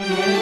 Yeah.